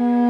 Mm-hmm.